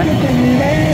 रहा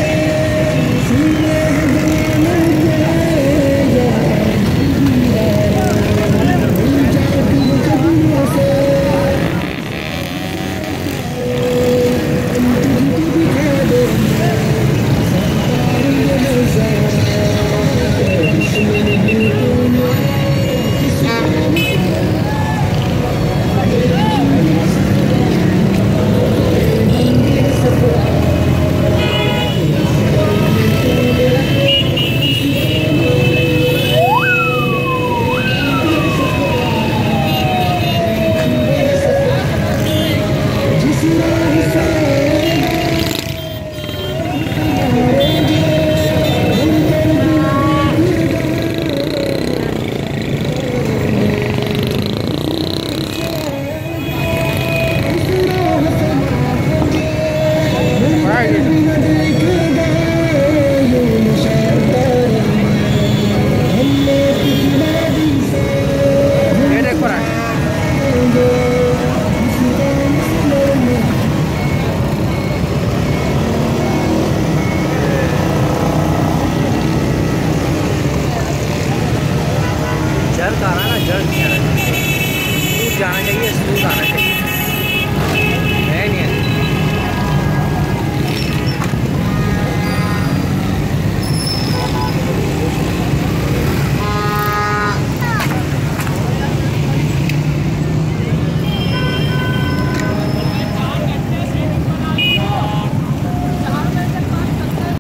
started.